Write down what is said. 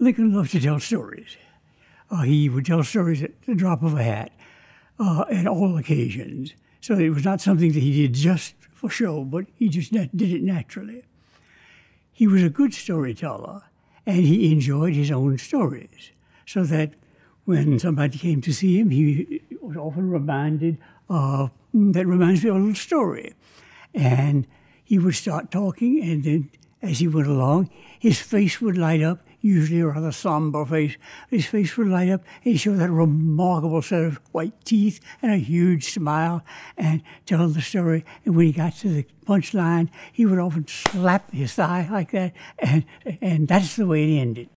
Lincoln loved to tell stories. Uh, he would tell stories at the drop of a hat uh, at all occasions. So it was not something that he did just for show, but he just did it naturally. He was a good storyteller, and he enjoyed his own stories, so that when somebody came to see him, he was often reminded of, that reminds me of a little story. And he would start talking, and then as he went along, his face would light up, usually a rather somber face. His face would light up, and he showed that remarkable set of white teeth and a huge smile and tell the story. And when he got to the punchline, he would often slap his thigh like that, and, and that's the way it ended.